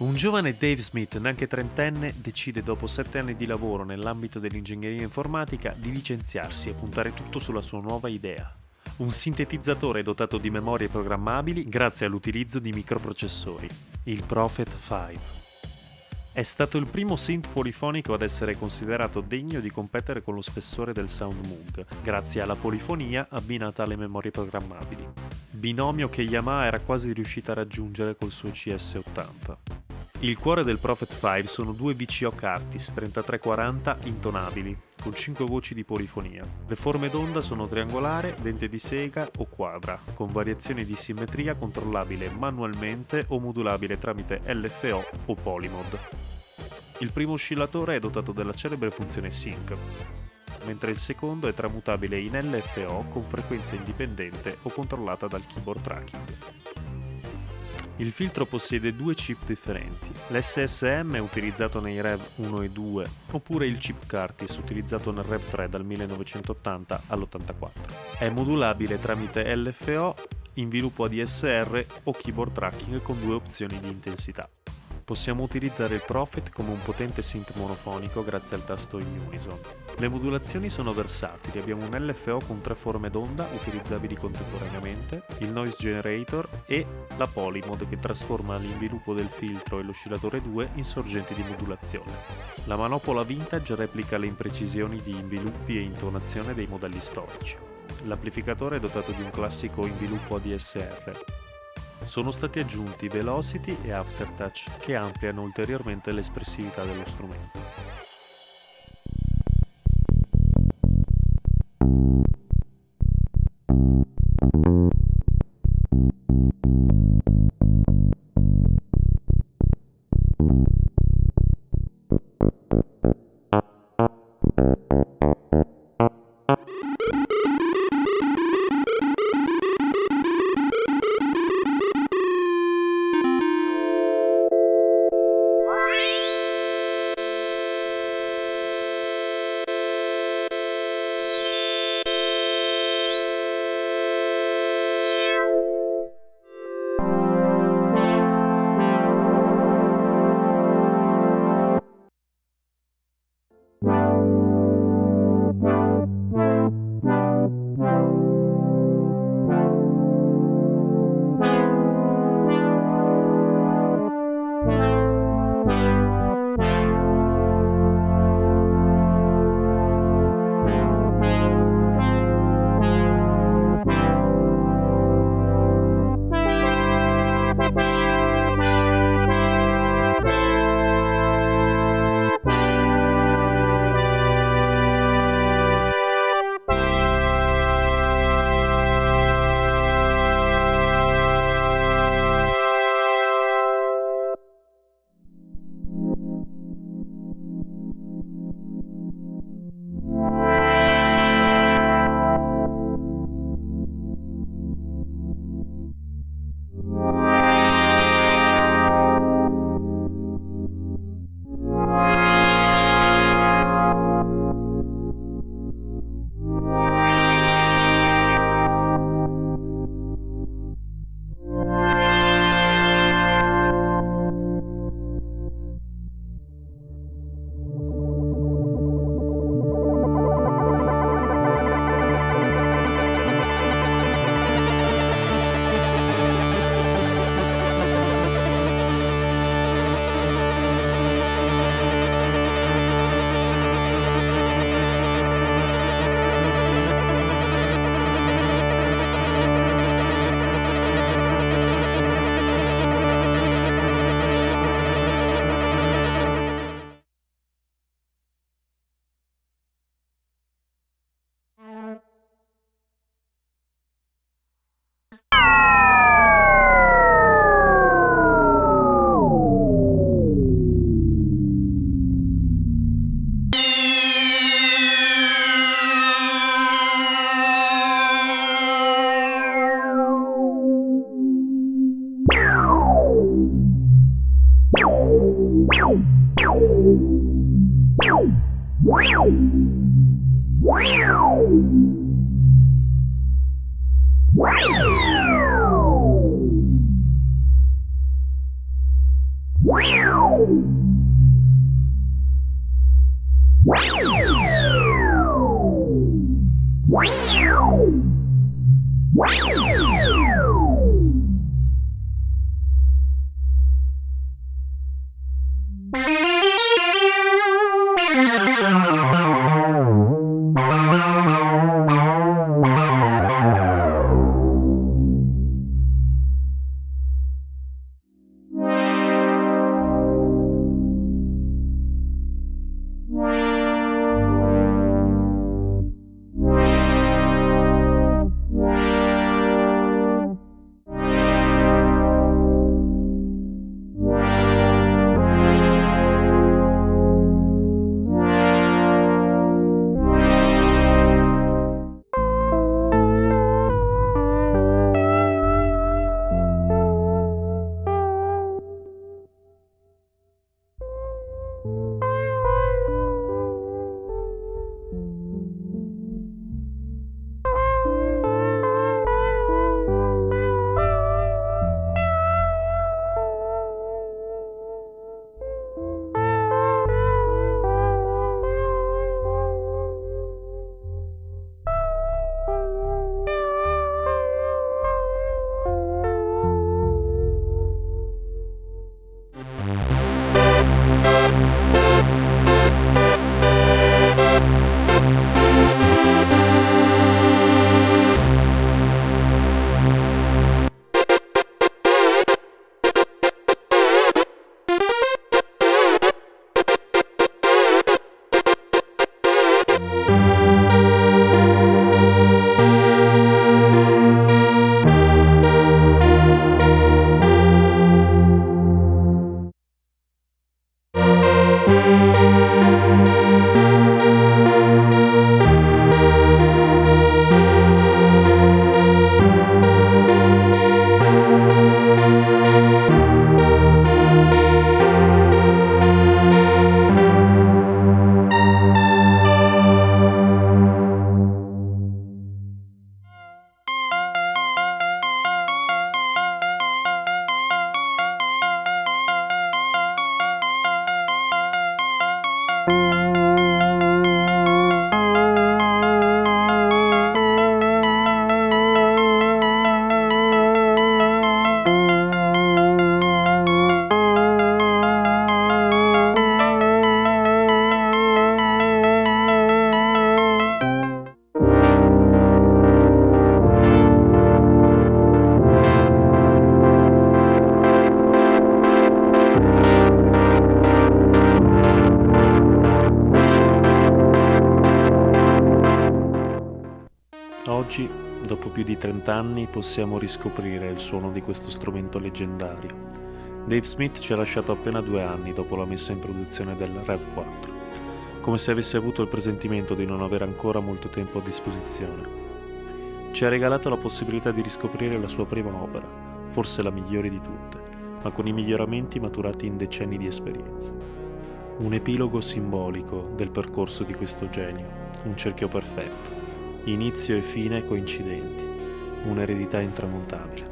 Un giovane Dave Smith, neanche trentenne, decide dopo sette anni di lavoro nell'ambito dell'ingegneria informatica di licenziarsi e puntare tutto sulla sua nuova idea. Un sintetizzatore dotato di memorie programmabili grazie all'utilizzo di microprocessori, il Prophet 5. È stato il primo synth polifonico ad essere considerato degno di competere con lo spessore del Sound Moog, grazie alla polifonia abbinata alle memorie programmabili. Binomio che Yamaha era quasi riuscita a raggiungere col suo CS80. Il cuore del Prophet 5 sono due VCO Cartis 3340 intonabili, con 5 voci di polifonia. Le forme d'onda sono triangolare, dente di sega o quadra, con variazioni di simmetria controllabile manualmente o modulabile tramite LFO o Polymod. Il primo oscillatore è dotato della celebre funzione Sync, mentre il secondo è tramutabile in LFO con frequenza indipendente o controllata dal keyboard tracking. Il filtro possiede due chip differenti, l'SSM utilizzato nei REV 1 e 2 oppure il chip Curtis utilizzato nel REV 3 dal 1980 all'84. È modulabile tramite LFO, inviluppo ADSR o keyboard tracking con due opzioni di intensità. Possiamo utilizzare il Prophet come un potente synth monofonico grazie al tasto in unison. Le modulazioni sono versatili, abbiamo un LFO con tre forme d'onda utilizzabili contemporaneamente, il noise generator e la polymod che trasforma l'inviluppo del filtro e l'oscillatore 2 in sorgenti di modulazione. La manopola vintage replica le imprecisioni di inviluppi e intonazione dei modelli storici. L'amplificatore è dotato di un classico inviluppo ADSR, sono stati aggiunti Velocity e Aftertouch che ampliano ulteriormente l'espressività dello strumento. Wow! Oggi, dopo più di 30 anni, possiamo riscoprire il suono di questo strumento leggendario. Dave Smith ci ha lasciato appena due anni dopo la messa in produzione del Rev 4, come se avesse avuto il presentimento di non avere ancora molto tempo a disposizione. Ci ha regalato la possibilità di riscoprire la sua prima opera, forse la migliore di tutte, ma con i miglioramenti maturati in decenni di esperienza. Un epilogo simbolico del percorso di questo genio, un cerchio perfetto, inizio e fine coincidenti, un'eredità intramontabile.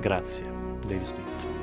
Grazie, Dave Smith.